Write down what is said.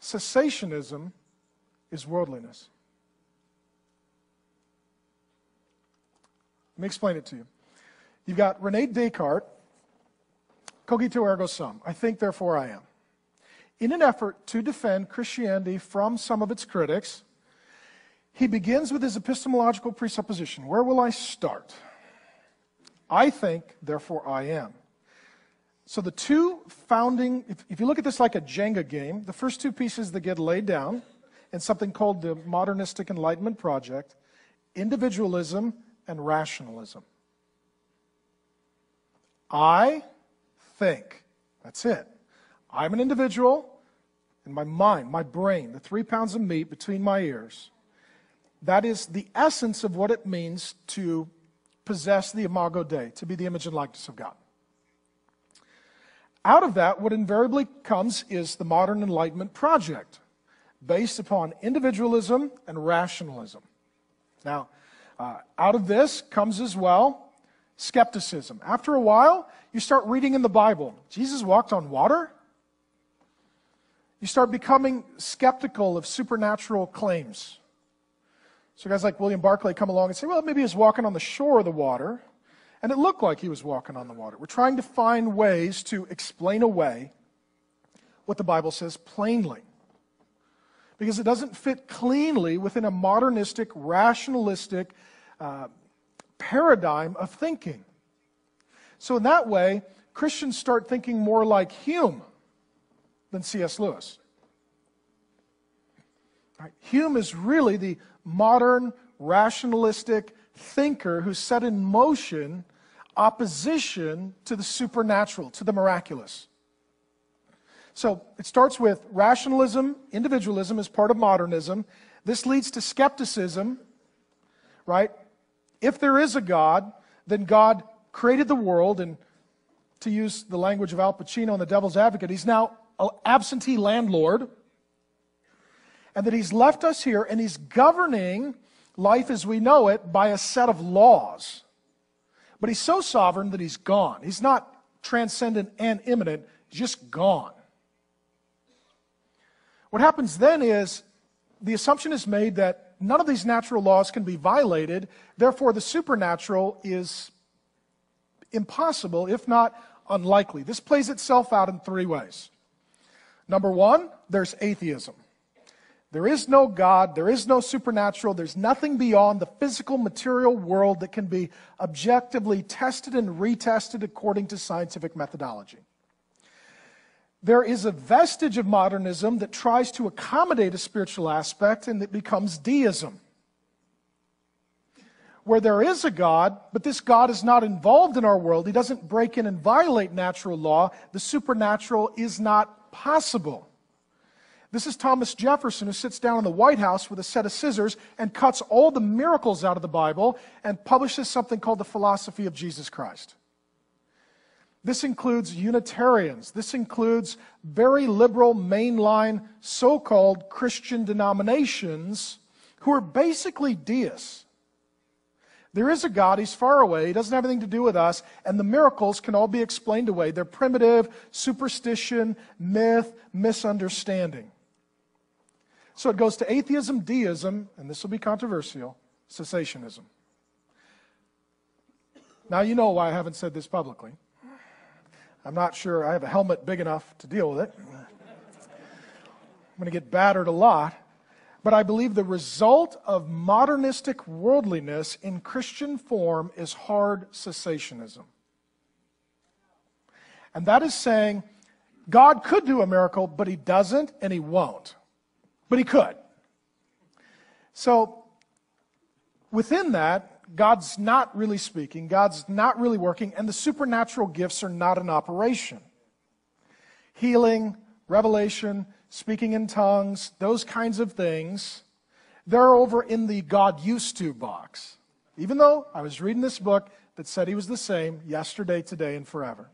Cessationism is worldliness. Let me explain it to you. You've got Rene Descartes, cogito ergo sum. I think, therefore I am. In an effort to defend Christianity from some of its critics, he begins with his epistemological presupposition. Where will I start? I think, therefore I am. So the two founding, if, if, you look at this like a Jenga game, the first two pieces that get laid down in something called the Modernistic Enlightenment Project individualism and rationalism. I think. That's it. I'm an individual, and my mind, my brain, the three pounds of meat between my ears, that is the essence of what it means to possess the imago Dei, to be the image and likeness of God. Out of that, what invariably comes is the modern Enlightenment project, based upon individualism and rationalism. Now, uh, out of this comes as well skepticism. After a while, you start reading in the Bible Jesus walked on water? You start becoming skeptical of supernatural claims. So guys like William Barclay come along and say, well, maybe he was walking on the shore of the water, and it looked like he was walking on the water. We're trying to find ways to explain away what the Bible says plainly. Because it doesn't fit cleanly within a modernistic, rationalistic uh, paradigm of thinking. So, in that way, Christians start thinking more like Hume than C.S. Lewis. Right? Hume is really the modern rationalistic thinker who set in motion opposition to the supernatural, to the miraculous. So it starts with rationalism, individualism as part of modernism. This leads to skepticism, right? If there is a God, then God created the world, and to use the language of Al Pacino in The Devil's Advocate, he's now an absentee landlord and that He's left us here and He's governing life as we know it by a set of laws. But He's so sovereign that He's gone. He's not transcendent and immanent, He's just gone. What happens then is the assumption is made that none of these natural laws can be violated, therefore, the supernatural is impossible, if not unlikely. This plays itself out in three ways. Number one, there's atheism. There is no God, there is no supernatural, there's nothing beyond the physical material world that can be objectively tested and retested according to scientific methodology. There is a vestige of modernism that tries to accommodate a spiritual aspect and it becomes deism. Where there is a God, but this God is not involved in our world, he doesn't break in and violate natural law, the supernatural is not possible. This is Thomas Jefferson, who sits down in the White House with a set of scissors and cuts all the miracles out of the Bible and publishes something called the Philosophy of Jesus Christ. This includes Unitarians. This includes very liberal, mainline, so called Christian denominations who are basically deists. There is a God, He's far away, He doesn't have anything to do with us, and the miracles can all be explained away. They're primitive, superstition, myth, misunderstanding. So it goes to atheism, deism, and this will be controversial cessationism. Now, you know why I haven't said this publicly. I'm not sure I have a helmet big enough to deal with it. I'm going to get battered a lot. But I believe the result of modernistic worldliness in Christian form is hard cessationism. And that is saying God could do a miracle, but he doesn't and he won't but he could. So, within that, God's not really speaking, God's not really working, and the supernatural gifts are not in operation. Healing, revelation, speaking in tongues, those kinds of things, they're over in the God used to box. Even though I was reading this book that said he was the same yesterday, today, and forever.